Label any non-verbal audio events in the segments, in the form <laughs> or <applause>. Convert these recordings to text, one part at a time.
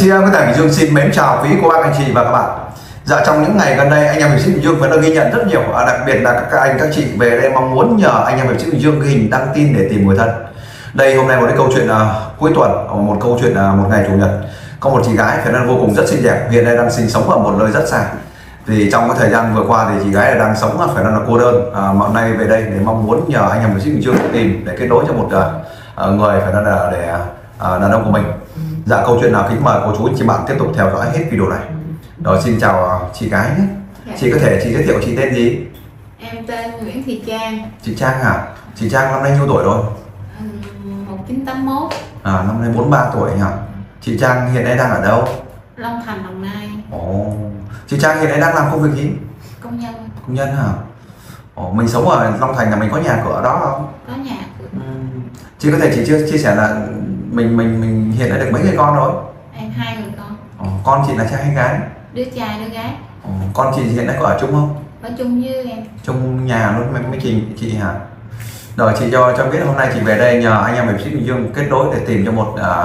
Chị em có thể Bình Dương xin mến chào quý cô bác anh chị và các bạn. Dạ trong những ngày gần đây anh em hiệp sĩ Bình Dương vẫn đã ghi nhận rất nhiều, à, đặc biệt là các anh các chị về đây mong muốn nhờ anh em hiệp sĩ Bình Dương ghi hình đăng tin để tìm người thân. Đây hôm nay một cái câu chuyện uh, cuối tuần, à, một câu chuyện uh, một ngày chủ nhật có một chị gái phải nói vô cùng rất xinh đẹp hiện nay đang sinh sống ở một nơi rất xa thì trong cái thời gian vừa qua thì chị gái đang sống phải nói là cô đơn à, mà hôm nay về đây để mong muốn nhờ anh em hiệp sĩ Bình Dương tìm để kết nối cho một uh, người phải nói là để uh, đàn ông của mình Dạ câu chuyện nào kính mời cô chú chị bạn tiếp tục theo dõi hết video này. Rồi xin chào à, chị gái nhé. Dạ. Chị có thể chị giới thiệu chị tên gì? Em tên Nguyễn Thị Trang, Chị Trang hả? Chị Trang năm nay nhiêu tuổi rồi? ừm, 1981, À năm nay 43 tuổi hả? Chị Trang hiện nay đang ở đâu? Long Thành, Đồng Nai, Ồ. Chị Trang hiện nay đang làm công việc gì? công nhân, Công nhân hả? Ồ, mình sống ở Long Thành là mình có nhà cửa ở đó không? có nhà cửa. Ừm. Chị có thể chị chia chia sẻ là mình mình mình hiện nay được mấy người con rồi? Em hai người con, Ồ, con chị là trai hay gái? đứa trai đứa gái, Ồ, con chị hiện nay có ở chung không? ở chung với em. trong nhà luôn mấy, mấy chị chị hả rồi chị cho cho biết hôm nay chị về đây nhờ anh em hiệp sĩ Bình Dương kết nối để tìm cho một à,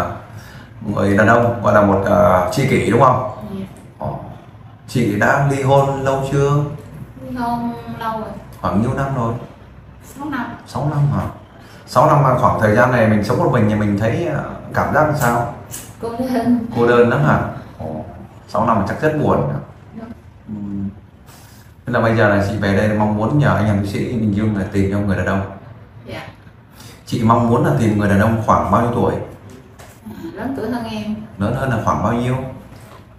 người đàn ông gọi là một uh, tri kỷ đúng không Dạ. Ồ. chị đã ly hôn lâu chưa Ly hôn lâu rồi, khoảng nhiêu năm rồi 6 năm. 6 năm hả 6 năm mà khoảng thời gian này mình sống một mình thì mình thấy à, cảm giác làm sao Cô đơn. cô đơn lắm hả Ồ. 6 năm chắc rất buồn. Ừm. Thế là bây giờ là chị về đây mong muốn nhờ anh em hiệp sĩ Bình Dương là tìm cho người đàn ông Dạ. Chị mong muốn là tìm người đàn ông khoảng bao nhiêu tuổi? À, lớn tuổi hơn em. Lớn hơn là khoảng bao nhiêu?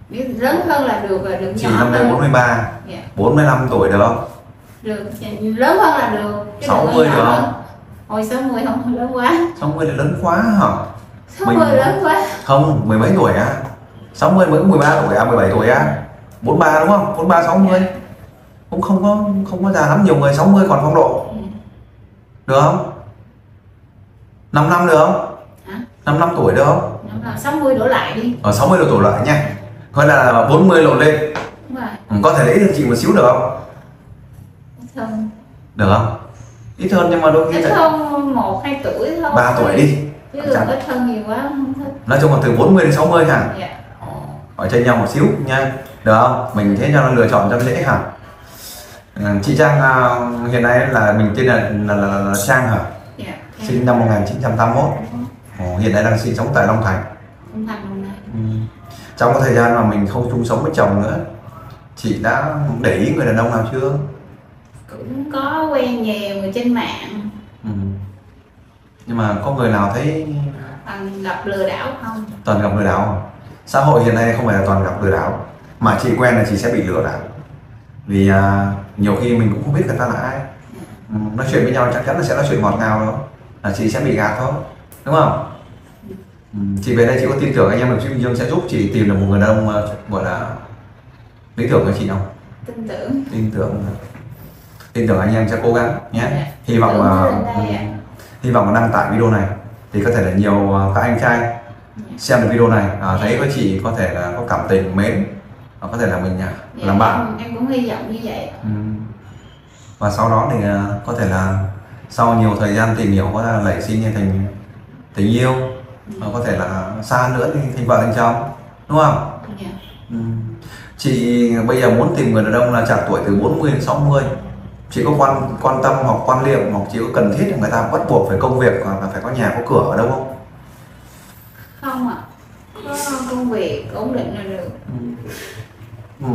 Biết lớn hơn là được rồi, được Chị nhỏ năm nay hơn. 43, Dạ. 45 tuổi được không? Được, dạ, lớn hơn là được. chứ đừng có 60 nhỏ được không? Hồi 60 không, lớn quá. 60 là lớn quá hả? 60 Mình- lớn quá. Không, mười mấy tuổi á? 60 mới có 13 tuổi à, 17 tuổi á? 43 đúng không? 43 60. Cũng không có không có già lắm, nhiều người 60 còn phong độ. Ừ. Được không? 5 năm được không? Hả? 5 năm tuổi được không? Năm nào 60 đổ lại đi. Ở 60 độ tuổi lại nha. Coi là 40 lộn lên. Đúng rồi. Ừ, Có thể lấy được chị một xíu được không? Ít hơn. Được không? Ít hơn nhưng mà đôi khi ít hơn một hai tuổi thôi. 3 tuổi đi. Chứ đừng ít hơn nhiều quá không thích. Nói chung là từ 40 đến 60 hả? Dạ. Hỏi trên nhau một xíu nha. Được không? Mình thế cho nó lựa chọn cho dễ hả? Ừ, chị Trang à, hiện nay là mình tên là là, là, là, Trang hả? Dạ sinh năm 1981 Ồ, hiện nay đang sinh sống tại Long Thành. Không thành. Ừ. trong cái thời gian mà mình không chung sống với chồng nữa chị đã để ý người đàn ông nào chưa cũng có quen nhiều người trên mạng. Ừ. nhưng mà có người nào thấy bằng gặp lừa đảo không? Toàn gặp lừa đảo không? xã hội hiện nay không phải là toàn gặp lừa đảo mà chị quen là chị sẽ bị lừa đảo. Vì à, nhiều khi mình cũng không biết người ta là ai. Ừ, nói chuyện với nhau chắc chắn là sẽ nói chuyện ngọt ngào đâu là chị sẽ bị gạt thôi đúng không? Ừ, chị về đây chị có tin tưởng anh em đồng chí Bình Dương sẽ giúp chị tìm được một người đàn ông à, gọi là lý tưởng cho chị không? Tin tưởng. Tin tưởng tin tưởng anh em sẽ cố gắng nhé. Dạ. hy vọng là hy vọng là đăng tải video này thì có thể là nhiều à, các anh trai xem được video này à, thấy với chị có thể là có cảm tình mến và có thể là mình à, Dạ, làm bạn. em, em cũng hy vọng như vậy. Ừ. và sau đó thì à, có thể là sau nhiều thời gian tìm hiểu có là nảy sinh thành tình yêu và có thể là xa nữa thì thành vợ thành chồng đúng không? Dạ. Ừ. chị bây giờ muốn tìm người đàn ông là chạc tuổi từ 40 đến 60 chị có quan quan tâm hoặc quan niệm hoặc chị có cần thiết là người ta bắt buộc phải công việc hoặc là phải có nhà có cửa ở đâu không không ạ có công việc ổn định là được Ừ,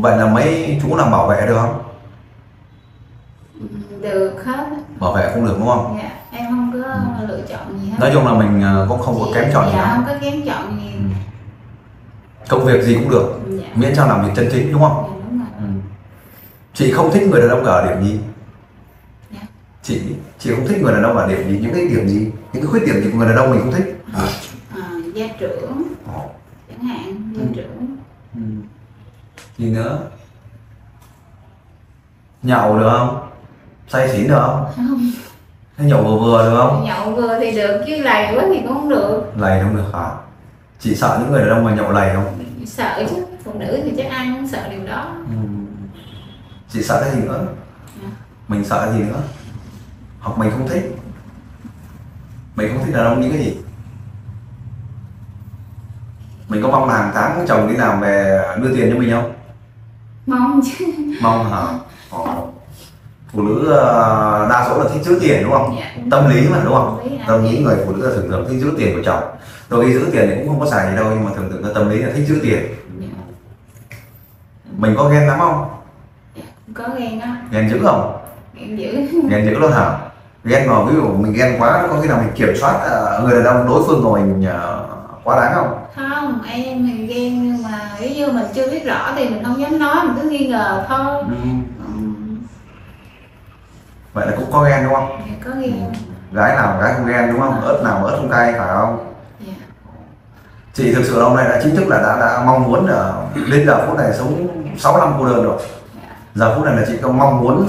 vậy là mấy chú làm bảo vệ được không? Ừ, được hết Bảo vệ không được đúng không? dạ em không có lựa chọn gì hết Nói chung là mình ờ, cũng không có kém chọn gì dạ lắm. không có kém chọn gì Ừ. Công việc gì cũng được, dạ miễn cho làm việc chân chính đúng không? dạ Ừ. Chị không thích người đàn ông ở điểm gì? Dạ. Chị chị không thích người đàn ông ở điểm gì? Những cái điểm gì? Những cái khuyết điểm gì của người đàn ông mình không thích? à, gia trưởng Ồ. chẳng hạn gia Ừ. trưởng Ừ. Gì nữa? Nhậu được không? Say xỉn được không? không Hay nhậu vừa vừa được không? nhậu vừa thì được chứ lầy quá thì cũng không được Lầy không được hả? Chị sợ những người đàn ông mà nhậu lầy không? sợ chứ phụ nữ thì chắc ai cũng sợ điều đó Ừ. chị sợ cái gì nữa? Dạ. mình sợ cái gì nữa? Hoặc mình không thích. Mình không thích đàn ông những cái gì. Mình có mong là hàng tháng chồng đi làm về đưa tiền cho mình không? Mong chứ. <laughs> Mong hả? Ồ. phụ nữ ờ, đa số là thích giữ tiền đúng không? Dạ tâm lý mà đúng không? Tâm lý, tâm lý người phụ nữ là thường thường thích giữ tiền của chồng. Đôi khi giữ tiền thì cũng không có xài gì đâu nhưng mà thường thường là tâm lý là thích giữ tiền. Dạ. mình có ghen lắm không có ghen á. Ghen dữ không? Ghen dữ. <laughs> Ghen dữ luôn hả? Ghen mà ví dụ mình ghen quá có khi nào mình kiểm soát ờ, người đàn ông đối phương của mình ờ, quá đáng không? Không em mình ghen nhưng mà ví dụ mình chưa biết rõ thì mình không dám nói mình cứ nghi ngờ thôi. Ừ. Ừm, vậy là cũng có ghen đúng không? Dạ, có ghen. Gái nào gái không ghen đúng không? Ớt nào ớt không cay phải không? Dạ. Chị thực sự là hôm nay đã chính thức là đã, đã mong muốn là đến giờ phút này sống 6 năm cô đơn rồi. dạ giờ phút này là chị có mong muốn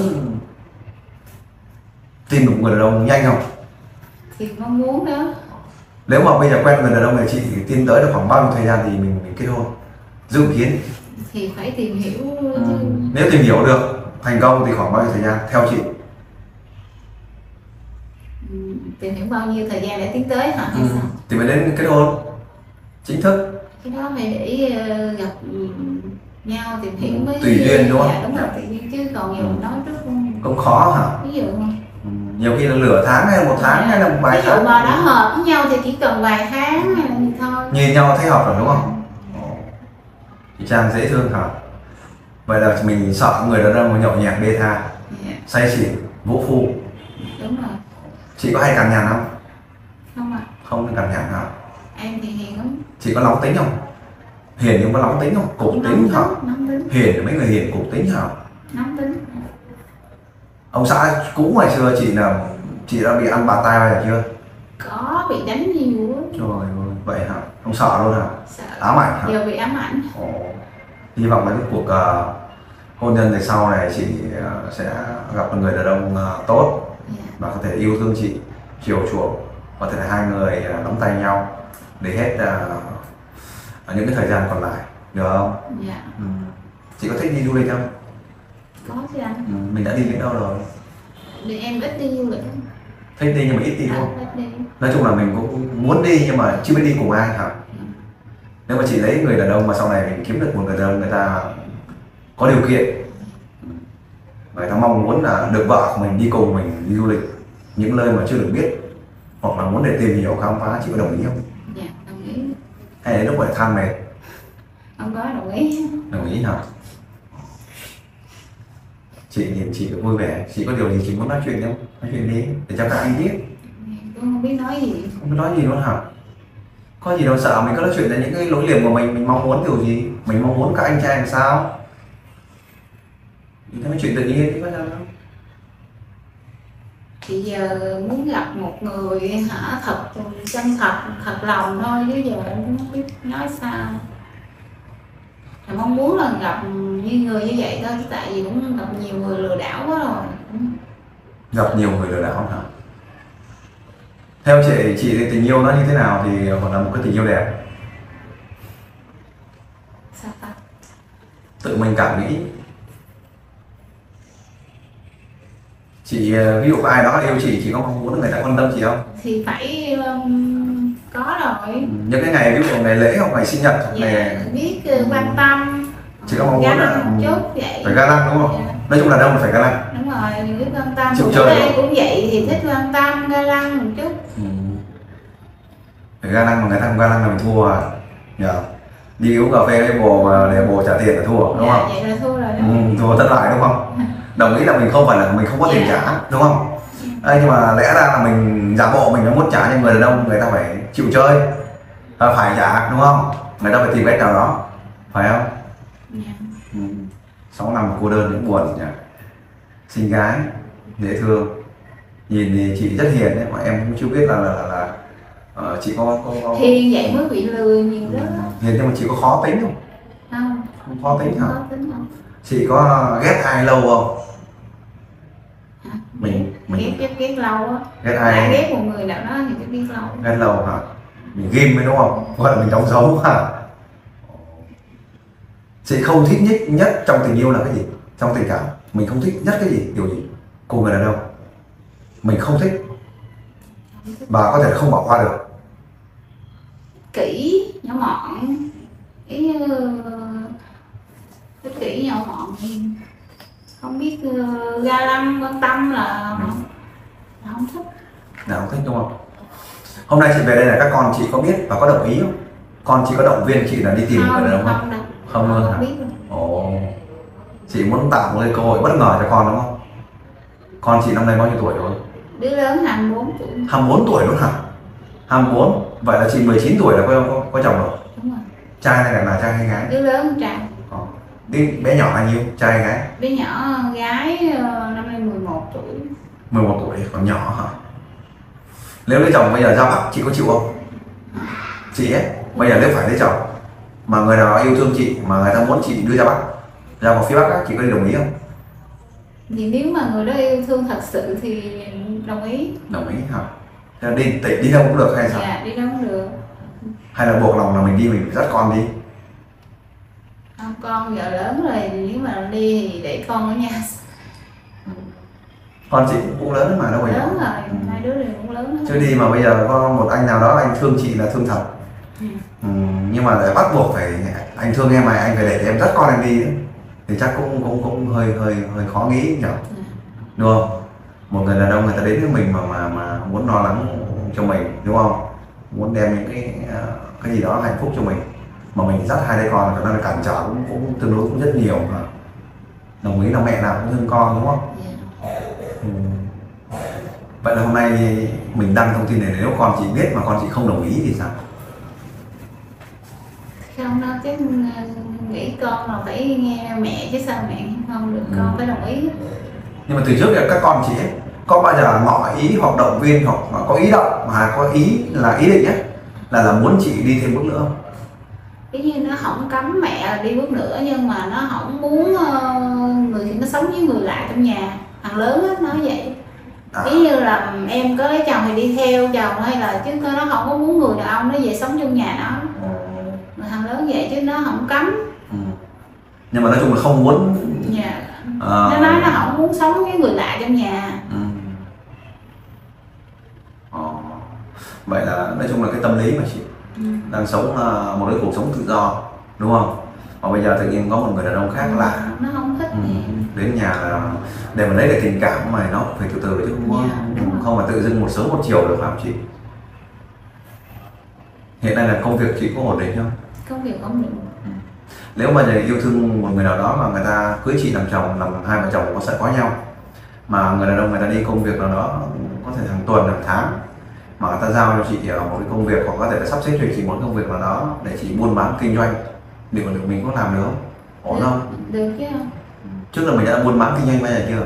tìm được người đàn ông nhanh không? Thì mong muốn đó. Nếu mà bây giờ quen người đàn ông này chị tiến tới được khoảng bao nhiêu thời gian thì mình, mình kết hôn? Dự kiến. Thì phải tìm hiểu Ừ. nếu tìm hiểu được thành công thì khoảng bao nhiêu thời gian? Theo chị. Ừm, tìm hiểu bao nhiêu thời gian để tiến tới hả? Ừ. thì mới đến kết hôn. Chính thức. Cái đó phải để ờ, gặp ừm, nhau tìm hiểu mới Tùy duyên. đúng không? dạ, đúng rồi tùy duyên chứ còn nhiều mình nói trước không cũng khó hả? Ví dụ Ừ, nhiều khi là nửa tháng hay một tháng hay là một vài ví dụ tháng. mà đã hợp với nhau thì chỉ cần vài tháng thôi. Nhìn nhau thấy hợp rồi đúng không? Chị Trang dễ thương hả? Vậy là mình sợ người ông mà nhậu nhẹt bê tha. Dạ, say xỉn vũ phu. Đúng rồi. Chị có hay cằn nhằn không? Không ạ. Không cằn nhằn hả? Em thì hiền lắm. Chị có nóng tính không hiền nhưng có nóng tính không? Cục tính hả? hiền mấy người hiền cục tính hả? Nóng tính. Ông xã cũ ngày xưa chị là chị đã bị ăn bà tai bao giờ chưa? Có bị đánh nhiều trời ơi vậy hả? Không sợ luôn hả? Sợ. Ám ảnh hả? Giờ bị ám ảnh. Ồ. hy vọng là cái cuộc ờ, hôn nhân thì sau này chị ờ, sẽ gặp được người đàn ông ờ, tốt dạ. và có thể yêu thương chị chiều chuộng. Có thể hai người ờ, nắm tay nhau để hết ờ, những cái thời gian còn lại được không? Dạ. Ừ. chị có thích đi du lịch không? Có chứ anh ừ. mình đã đi đến đâu rồi? Thì em ít đi du lịch. Thích đi nhưng mà ít đi À, không? ít đi. Nói chung là mình cũng muốn đi nhưng mà chưa biết đi cùng ai hả? Nếu mà chị lấy người đàn ông mà sau này mình kiếm được một người đàn ông người ta có điều kiện người ta mong muốn là được vợ của mình đi cùng mình đi du lịch những nơi mà chưa được biết hoặc là muốn để tìm hiểu khám phá chị có đồng ý không? dạ hay lúc phải than mệt không có đồng ý. Đồng ý hả? Chị nhìn chị vui vẻ. Chị có điều gì chị muốn nói chuyện không? Nói chuyện đi để cho các anh biết. Cũng không biết nói gì. Không biết nói gì luôn hả? Có gì đâu sợ mình có nói chuyện về những cái lỗi liềm của mình mình mong muốn điều gì? Mình mong muốn các anh trai làm sao? Mình nói chuyện tự nhiên chứ có sao đâu thì giờ muốn gặp một người hả? Thật chân thật thật lòng thôi chứ giờ em cũng không biết nói sao. Là mong muốn là gặp như người như vậy thôi tại vì cũng gặp nhiều người lừa đảo quá rồi. Gặp nhiều người lừa đảo hả? Theo chị chị thì tình yêu nó như thế nào thì còn là một cái tình yêu đẹp? Sao ta? Tự mình cảm nghĩ chị ờ, ví dụ có ai đó yêu chị chị có mong muốn người ta quan tâm chị không? Thì phải um, có rồi. Những cái ngày ví dụ ngày lễ hoặc ngày sinh nhật hoặc dạ, ngày biết uh, quan tâm. Chị có mong muốn là- chút vậy. phải ga lăng đúng không? Dạ. nói chung là đâu phải ga lăng. Đúng rồi biết quan tâm. Chịu chơi ai cũng vậy thì thích quan tâm ga lăng một chút. Ừ. Phải ga lăng mà người ta không ga lăng là mình thua à. Nhờ đi uống cà phê với bồ mà để bồ trả tiền là thua đúng dạ, không? vậy là thua rồi đó. Ừ, thua thất bại đúng không <laughs> đồng ý là mình không phải là mình không có tiền Dạ. trả đúng không? Ê, nhưng mà lẽ ra là mình giả bộ mình muốn trả cho người đàn ông người ta phải chịu chơi à, phải trả đúng không? Người ta phải tìm cách nào đó phải không? Dạ. ừ. sáu năm cô đơn cũng buồn nhỉ. Xinh gái dễ thương. Nhìn thì chị rất hiền đấy mà em cũng chưa biết là là, là, là ờ, chị có có, có Hiền vậy mới bị lừa nhiều đó. Hiền nhưng mà chị có khó tính không? Không. Không khó tính hả? có tính không? Chị có ghét ai lâu không? Mình- mình- ghét ghét ghét lâu á. Ghét ai ghét một người nào đó thì phải biết lâu ghét lâu hả? Mình ghim mới đúng không? Gọi là mình đóng dấu hả? Chị không thích nhất nhất trong tình yêu là cái gì? Trong tình cảm. Mình không thích nhất cái gì? Điều gì? Cô người đàn ông. Mình không thích. Và có thể không bỏ qua được. Kỷ nhỏ mọn. Ý như ích kỷ nhỏ mọn không biết uh, ga lăng quan tâm là, là không thích. Nào không thích đúng không? Hôm nay chị về đây là các con chị có biết và có đồng ý không? Con chị có động viên chị là đi tìm người đàn ông không? không Không luôn hả? không ồ. Chị muốn tạo một cái cơ hội bất ngờ cho con đúng không? Con chị năm nay bao nhiêu tuổi rồi? Đứa lớn 24 tuổi. 24 tuổi luôn hả? 24 vậy là chị 19 tuổi là có có, có chồng rồi? Đúng rồi. Trai hay là, là trai hay gái? Đứa lớn trai Đi bé nhỏ bao nhiêu? Trai hay gái? Đứa nhỏ gái ờ, năm nay 11 tuổi. 11 tuổi còn nhỏ hả? Nếu lấy chồng bây giờ ra bắc chị có chịu không? Chị ấy bây giờ nếu phải lấy chồng mà người nào yêu thương chị mà người ta muốn chị đưa ra bắc ra vào phía bắc á, chị có đồng ý không? Thì nếu mà người đó yêu thương thật sự thì đồng ý. Đồng ý hả? Đi, đi đâu cũng được hay sao? Dạ đi đâu cũng được. Hay là buộc lòng là mình đi mình dắt con đi không con giờ lớn rồi nếu mà đi thì để con ở nhà. Con chị cũng, cũng lớn mà đâu phải lớn rồi Ừ. hai đứa đều cũng lớn chứ hết đi mà bây giờ có một anh nào đó anh thương chị là thương thật. Ừ. ừ, nhưng mà để bắt buộc phải anh thương em này anh phải để em dắt con em đi thì chắc cũng cũng cũng hơi hơi hơi khó nghĩ nhỉ? Dạ. đúng không? Một người đàn ông người ta đến với mình mà mà mà muốn lo lắng cho mình đúng không? Muốn đem những cái ờ, cái gì đó hạnh phúc cho mình mà mình dắt hai đứa con nên là cản trở cũng cũng tương đối cũng rất nhiều mà đồng ý là mẹ nào cũng thương con đúng không Dạ. Ừ. Vậy là hôm nay mình đăng thông tin này nếu con chị biết mà con chị không đồng ý thì sao? không đâu chứ ờ, nghĩ con là phải nghe mẹ chứ sao mẹ không được con Ừ. phải đồng ý Nhưng mà từ trước là các con chị ấy có bao giờ ngỏ ý hoặc động viên hoặc có ý động mà có ý là ý định ấy là là muốn chị đi thêm bước nữa không? Ví như nó không cấm mẹ đi bước nữa nhưng mà nó không muốn ờ, người thì nó sống với người lạ trong nhà. Thằng lớn á nói vậy. À, ví như là em có lấy chồng thì đi theo chồng hay là chứ nó không có muốn người đàn ông nó về sống trong nhà nó. Ừ, thằng lớn vậy chứ nó không cấm. Ừ. Nhưng mà nói chung là không muốn. Nhà ờ, nó nói nó không muốn sống với người lạ trong nhà. Ừ. Ờ. Vậy là nói chung là cái tâm lý mà chị. Đang sống ờ, một cái cuộc sống tự do đúng không? Mà bây giờ tự nhiên có một người đàn ông khác lạ. Nó không thích Ừ, đến nhà là để mà lấy được tình cảm mà nó phải từ từ chứ không? Có Dạ, rồi. không phải tự dưng một sớm một chiều được phạm chị? Hiện nay là công việc chị có ổn định không? Công việc ổn định. Nếu mà yêu thương một người nào đó mà người ta cưới chị làm chồng làm hai vợ chồng có sẽ có nhau mà người đàn ông người ta đi công việc nào đó có thể hàng tuần hàng tháng mà người ta giao cho chị một cái công việc hoặc có thể là sắp xếp cho chị một công việc nào đó để chị buôn bán kinh doanh. Liệu được mình có làm được không? Ổn không? được chứ. Trước là mình đã buôn bán kinh doanh bao giờ chưa?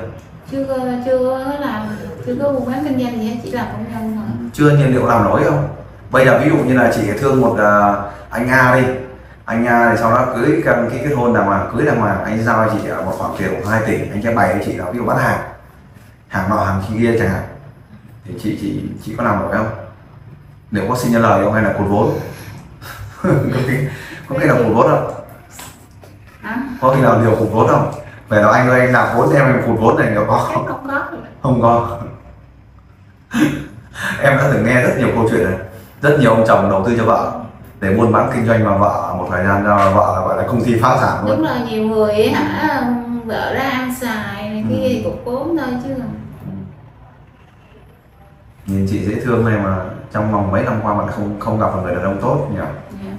Chưa chưa làm chưa có buôn bán kinh doanh gì hết chỉ làm công nhân thôi. Chưa nhiên liệu làm nổi không? Bây giờ ví dụ như là chị thương một à, anh A đi. Anh A thì sau đó cưới cái cái kết hôn đàng hoàng cưới đàng hoàng anh giao cho chị ở một khoản tiền của 2 tỷ anh sẽ bày cho chị đó ví dụ bán hàng. Hàng nọ hàng kia chẳng hạn thì chị chị chị có làm nổi không? Liệu có xin nhân lời không hay là cột vốn? <laughs> Có khi có khi nào cột vốn không? Có khi nào điều cột vốn không? Về đó anh ơi anh làm vốn em em cột vốn này nó có. Không có không có. <laughs> Em đã từng nghe rất nhiều câu chuyện này. Rất nhiều ông chồng đầu tư cho vợ để buôn bán kinh doanh mà vợ một thời gian vợ là gọi là công ty phá sản đúng luôn là nhiều người ấy, hả vợ ra ăn xài này kia Ừ. cục vốn thôi chứ nhìn chị dễ thương này mà trong vòng mấy năm qua mà không không gặp được người đàn ông tốt nhỉ? Dạ.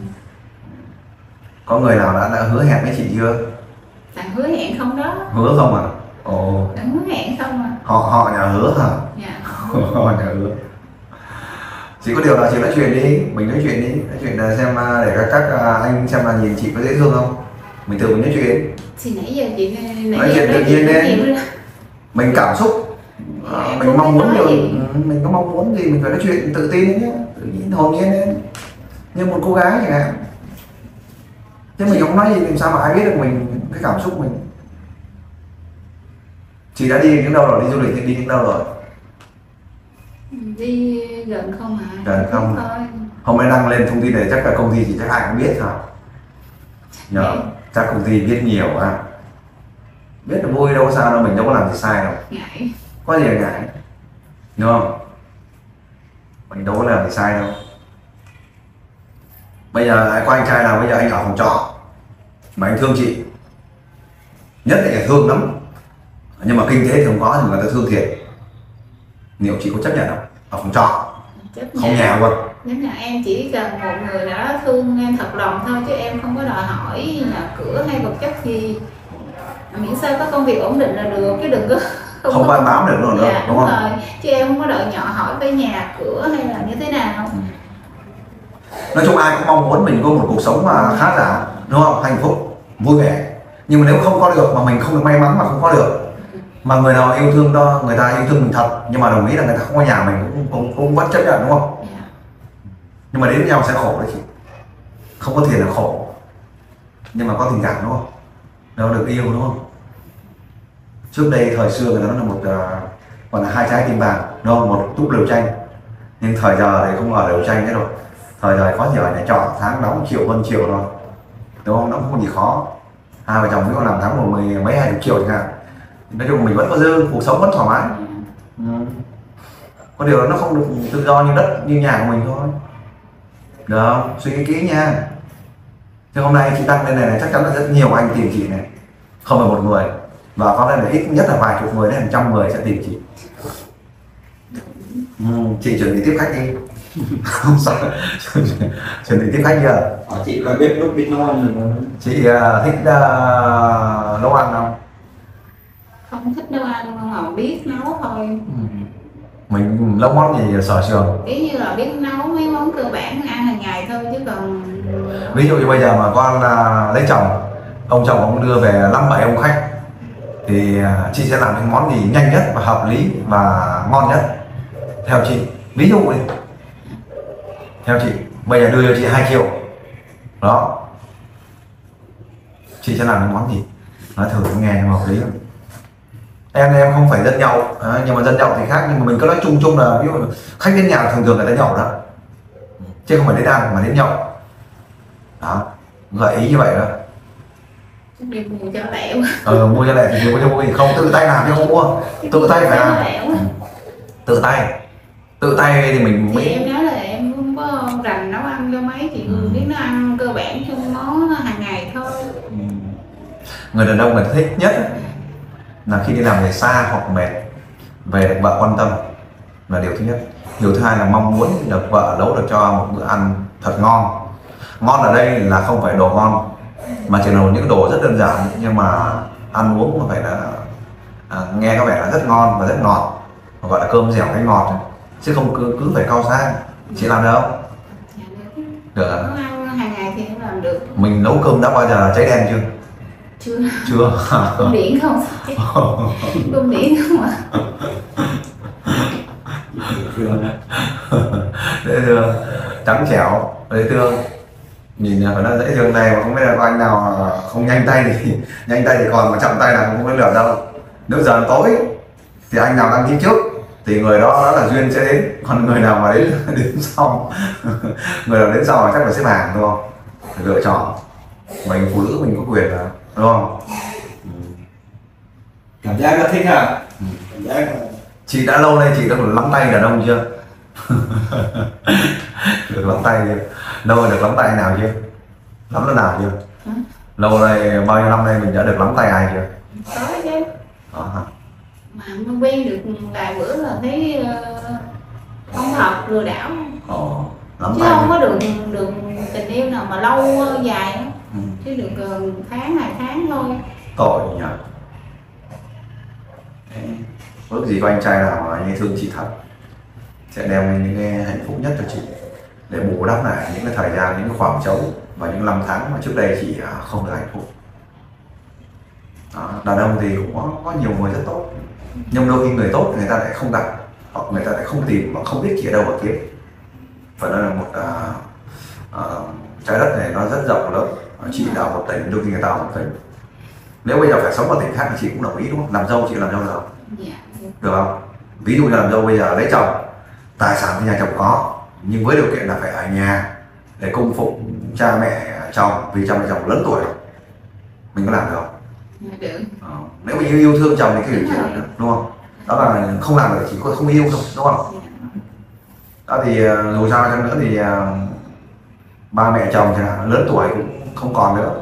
có người nào đã, đã hứa hẹn với chị chưa? Thằng hứa hẹn không đó. Hứa không à ồ. Thằng hứa hẹn không à họ họ nhà hứa hả? Dạ. <laughs> Họ nhà hứa. Chỉ có điều là chị nói chuyện đi. Mình nói chuyện đi. Nói chuyện là xem à, để các các à, anh xem là nhìn chị có dễ thương không? Mình tự mình nói chuyện. Thì nãy giờ chị Nói nãy chuyện giờ tự nói nhiên chuyện lên. mình cảm xúc à, mình mong muốn điều ừ, mình có mong muốn gì mình phải nói chuyện tự tin nhé. Tự nhiên hồn nhiên lên như một cô gái chẳng hạn. Chứ mình không nói gì làm sao mà ai biết được mình cái cảm xúc mình? Chị đã đi đến đâu rồi? Đi du lịch thì đi đến đâu rồi? Đi gần không à Gần không. thôi. Hôm nay đăng lên thông tin này chắc là công ty thì chắc ai cũng biết hả nhờ chắc công ty biết nhiều à biết là vui đâu có sao đâu mình đâu có làm gì sai đâu. Ngại có gì là ngại? Đúng không? Mình đâu có làm gì sai đâu. Bây giờ có anh trai nào bây giờ anh ở phòng trọ. Mà anh thương chị. Nhất là thương lắm. Nhưng mà kinh tế thì không có thì người ta thương thiệt. Liệu chị có chấp nhận không? Ở phòng trọ. Chấp không nhận. nhà luôn. Nếu là em chỉ cần một người nào đó thương em thật lòng thôi chứ em không có đòi hỏi nhà cửa hay vật chất gì. Miễn sao có công việc ổn định là được chứ đừng có không ban bám được nữa dạ, đúng đúng không rồi. Chứ em không có đợi nhỏ hỏi về nhà cửa hay là như thế nào. Nói chung ai cũng mong muốn mình có một cuộc sống mà khá giả đúng không? Hạnh phúc vui vẻ. Nhưng mà nếu không có được mà mình không được may mắn mà không có được. Mà người nào yêu thương đó người ta yêu thương mình thật nhưng mà đồng ý là người ta không có nhà mình cũng cũng, cũng vẫn chấp nhận đúng không? Dạ. nhưng mà đến với nhau sẽ khổ đấy chị. Không có tiền là khổ. Nhưng mà có tình cảm đúng không? Đâu được yêu đúng không trước đây thời xưa người ta nói là một uh, gọi là hai trái tim vàng đúng không? Một túp lều tranh. Nhưng thời giờ thì không ở lều tranh nữa rồi. Thời giờ có nhiều nhà trọ tháng đóng triệu hơn triệu rồi đúng không? Nó không gì khó. Hai vợ chồng nếu làm tháng một mười mấy hai chục triệu chẳng hạn. Nói chung mình vẫn có dư cuộc sống vẫn thoải mái. Ừ. có điều là nó không được tự do như đất như nhà của mình thôi. Được không? suy nghĩ kỹ nha. Thế hôm nay chị tăng lên này, này chắc chắn là rất nhiều anh tìm chị này. Không phải một người và có lẽ là ít nhất là vài chục người đến hàng trăm người sẽ tìm chị. Ừ, chị chuẩn bị tiếp khách đi. <laughs> Không sao. <laughs> Chuẩn bị tiếp khách chưa? Hỏi chị có biết lúc biết nấu ăn không? chị uh, thích uh, nấu ăn không? Không thích nấu ăn mà biết nấu thôi. Mình nấu món gì sở trường ý như là biết nấu mấy món cơ bản ăn hàng ngày thôi chứ còn ví dụ như bây giờ mà con uh, lấy chồng ông chồng ông đưa về năm bảy ông khách thì à, chị sẽ làm những món gì nhanh nhất và hợp lý và ngon nhất? Theo chị ví dụ đi. Theo chị bây giờ đưa cho chị 2 triệu. Đó. Chị sẽ làm những món gì? Nói thử nghe em hợp lý. Không em em không phải dân nhậu à, nhưng mà dân nhậu thì khác nhưng mà mình cứ nói chung chung là ví dụ khách đến nhà thường thường người ta nhậu đó. Chứ không phải đến ăn mà đến nhậu. Đó. Gợi ý như vậy đó đi mua cho lẹo ờ, mua cho lẹ thì mua cho mua gì không tự tay làm chứ không mua. Tự tay phải làm. lẹo tự tay. Tự tay thì mình thì mới em nói là em không có rành nấu ăn cho mấy chị Ừ. biết nấu ăn cơ bản trong món hàng ngày thôi. Người đàn ông ta thích nhất là khi đi làm về xa hoặc mệt về được vợ quan tâm là điều thứ nhất. Điều thứ hai là mong muốn được vợ nấu được cho một bữa ăn thật ngon. Ngon ở đây là không phải đồ ngon mà chỉ là những đồ rất đơn giản nhưng mà ăn uống mà phải là à, nghe có vẻ là rất ngon và rất ngọt gọi là cơm dẻo cái ngọt chứ không cứ cứ phải cao sang. Chị làm được không? Được. à? nấu ăn hàng ngày thì em làm được. Mình nấu cơm đã bao giờ là cháy đen chưa? Chưa. Chưa. Cơm điện không? <laughs> Cơm điện không á. dễ thương trắng trẻo dễ thương nhìn là phải nói dễ thương này mà không biết là có anh nào không nhanh tay thì <laughs> nhanh tay thì còn mà chậm tay là không có được đâu. Nếu giờ tối thì anh nào đăng ký trước thì người đó đó là duyên sẽ đến. Còn người nào mà đến <laughs> đến sau <laughs> người nào đến sau là chắc là xếp hàng đúng không? Phải lựa chọn. Mình phụ nữ mình có quyền là đúng không? Cảm giác rất thích à? Ừ. Cảm giác là chị đã lâu nay chị đã lắm tay đàn ông chưa? Được lắm tay chưa lâu rồi được lắm tay nào chưa? Lắm lần nào chưa? Hả? lâu nay bao nhiêu năm nay mình đã được lắm tay ai chưa? Có chứ. Hả? mà mới quen được vài bữa là thấy ờ, không hợp lừa đảo. Ồ, lắm chứ tay không có được được tình yêu nào mà lâu ờ, dài lắm ừ. chứ được ờ, tháng hai tháng thôi. Tội nhỉ Thế, ước gì có anh trai nào mà anh ấy thương chị thật sẽ đem những cái hạnh phúc nhất cho chị để bù đắp lại những cái thời gian những cái khoảng trống và những năm tháng mà trước đây chị à, không được hạnh phúc. Đó, đàn ông thì cũng có, có nhiều người rất tốt nhưng đôi khi người tốt người ta lại không gặp hoặc người ta lại không tìm và không biết chị ở đâu mà kiếm. Và đó là một à, à, trái đất này nó rất rộng lớn chị ở một tỉnh đôi khi người ta ở một tỉnh nếu bây giờ phải sống ở tỉnh khác thì chị cũng đồng ý đúng không? Làm dâu chị làm dâu được không? Dạ. Được không? Ví dụ như làm dâu bây giờ lấy chồng tài sản thì nhà chồng có nhưng với điều kiện là phải ở nhà để cung phục cha mẹ chồng vì cha mẹ chồng lớn tuổi rồi. Mình có làm được không? Dạ được. Ờ, nếu mà yêu yêu thương chồng thì cái chuyện rồi. được đúng không? Đó là không làm được chỉ có không yêu thôi đúng không? Dạ. đó thì ờ, dù sao chăng nữa thì ờ, ba mẹ chồng chẳng hạn lớn tuổi cũng không còn nữa.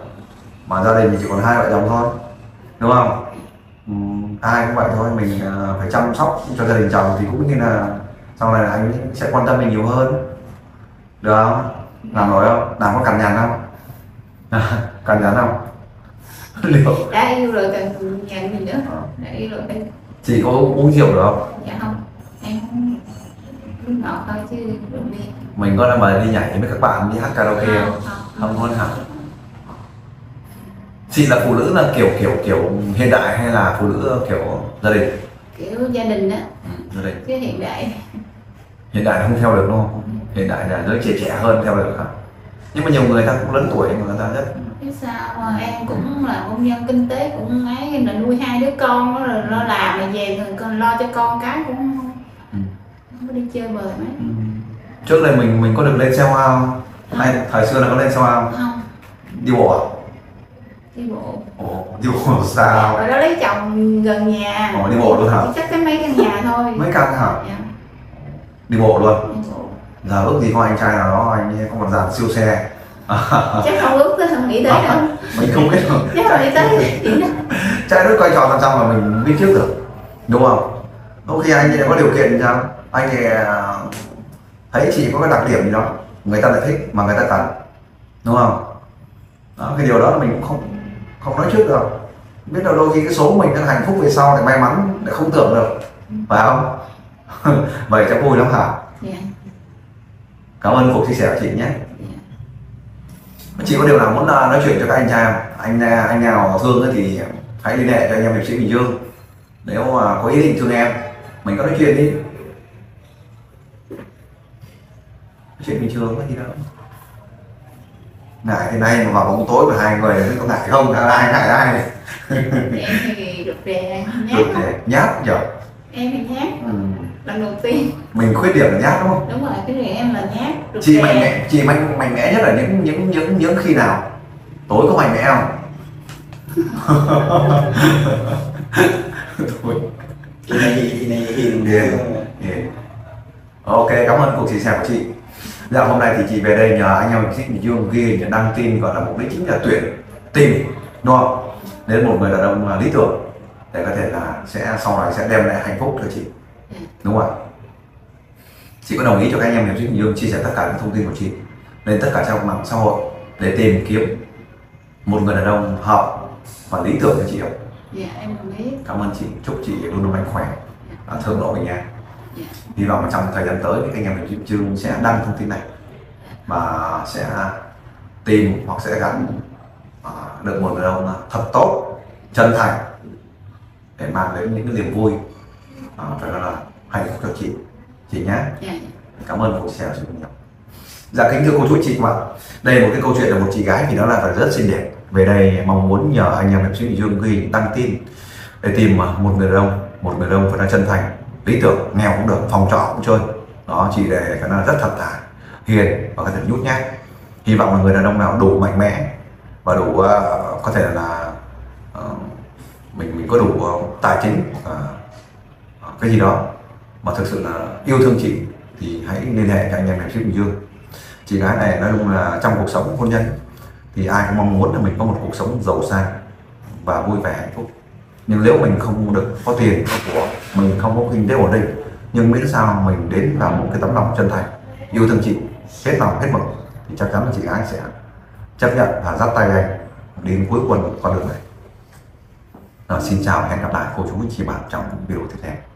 Mà gia đình thì chỉ còn hai vợ chồng thôi đúng không? Ừm, ai cũng vậy thôi mình ờ, phải chăm sóc cho gia đình chồng thì cũng như là sau này là anh sẽ quan tâm mình nhiều hơn. Được không? Làm nổi không? Làm có cằn nhằn không? <laughs> Cằn nhằn không? <laughs> Liệu? Đã yêu rồi cần nhận gì nữa. Đã yêu rồi chị có uống rượu được không? Dạ không. Em không ngọt thôi chứ rượu bia mình có đang mời đi nhảy với các bạn đi hát karaoke không không? không luôn hả? Chị là phụ nữ là kiểu kiểu kiểu hiện đại hay là phụ nữ kiểu gia đình? Kiểu gia đình á. Gia đình. Chứ hiện đại hiện đại không theo được đúng không? Hiện đại là giới trẻ trẻ hơn theo được hả? Nhưng mà nhiều người ta cũng lớn tuổi mà người ta rất sao? Mà em cũng là công nhân kinh tế cũng ấy là nuôi hai đứa con đó rồi lo làm mà về rồi còn lo cho con cái cũng không Ừ. không có đi chơi bời mấy. Trước đây mình mình có được lên xe hoa không? Hay thời xưa là có lên xe hoa không? Không. Đi bộ à? Đi bộ. Ồ, đi bộ <laughs> sao? Rồi đó lấy chồng gần nhà. Ồ, đi bộ luôn hả? Chắc cái mấy căn nhà thôi. Mấy căn hả? Dạ, đi bộ luôn. Bộ. giờ ước gì có anh trai nào đó anh có một dàn siêu xe. <laughs> Chắc không ước tới không nghĩ tới đâu. <laughs> Mình không biết được chắc không nghĩ tới. <laughs> Trai rất coi trò làm sao mà mình biết trước được đúng không? Có khi anh ấy có điều kiện thì sao anh ấy à, thấy chị có cái đặc điểm gì đó người ta lại thích mà người ta cần đúng không? Đó, cái điều đó mình cũng không không nói trước được biết đâu đôi khi cái số mình đang hạnh phúc về sau thì may mắn lại không tưởng được phải không <laughs> vậy chắc vui lắm hả? Dạ. Cảm ơn cuộc chia sẻ của chị nhé. Dạ. Chị có điều nào muốn à, nói chuyện cho các anh trai anh à, anh nào thương thì hãy liên hệ cho anh em hiệp sĩ bình dương. Nếu mà có ý định thương em mình có nói chuyện đi. Chuyện bình thường có gì đâu. Ngại thế này mà vào bóng tối của hai người thì có ngại không? Ai ngại ai? Này em thì rụt rè nhát thế, nhát giờ em thì nhát. Lần đầu tiên mình khuyết điểm là nhát đúng không đúng rồi cái này em là nhát rụt chị mạnh mẽ chị mạnh mạnh mẽ nhất là những những những những khi nào tối có mạnh mẽ không <laughs> thôi Chị này chị này hiền Hiền. Ok, cảm ơn cuộc chia sẻ của chị. Dạ hôm nay thì chị về đây nhờ anh em sĩ Bình Dương ghi nhận đăng tin gọi là mục đích chính là tuyển tìm đúng không? Đến một người đàn ông à, lý tưởng để có thể là sẽ sau này sẽ đem lại hạnh phúc cho chị. Đúng không ạ? Chị có đồng ý cho các anh em hiệp sĩ Bình Dương chia sẻ tất cả những thông tin của chị lên tất cả trang mạng xã hội để tìm kiếm một người đàn ông hợp và lý tưởng cho chị không? dạ em đồng ý Cảm ơn chị, chúc chị luôn luôn mạnh khỏe, à, thương lộ về nhà dạ hy vọng trong thời gian tới thì anh em mình chương sẽ đăng thông tin này và sẽ tìm hoặc sẽ gắn à, được một người đàn ông thật tốt chân thành để mang đến những cái niềm vui à, phải nói là hạnh phúc cho chị. Chị nhé dạ cảm ơn sẻ của chị nhiều. Dạ kính thưa cô chú chị các bạn đây là một cái câu chuyện là một chị gái thì nó là phải rất xinh đẹp. Về đây mong muốn nhờ anh em hiệp sĩ Dương ghi đăng tin để tìm à, một người đàn ông một người đàn ông phải là chân thành. Lý tưởng nghèo cũng được phòng trọ cũng chơi. Đó chỉ để cái nó rất thật thà hiền và có thể nhút nhát. Hy vọng là người đàn ông nào đủ mạnh mẽ và đủ à, có thể là à, mình mình có đủ à, tài chính à, cái gì đó mà thực sự là yêu thương chị thì hãy liên hệ cho anh em hiệp sĩ Bình Dương. Chị gái này nói chung là trong cuộc sống hôn nhân thì ai cũng mong muốn là mình có một cuộc sống giàu sang và vui vẻ hạnh phúc. Nhưng nếu mình không được có tiền có của mình không có kinh tế ổn định nhưng miễn sao mình đến là một cái tấm lòng chân thành yêu thương chị hết lòng hết mực thì chắc chắn là chị gái sẽ chấp nhận và dắt tay anh đến cuối cùng con đường này. Rồi, xin chào hẹn gặp lại cô chú chị bạn trong video tiếp theo.